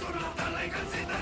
Solo hasta la incansita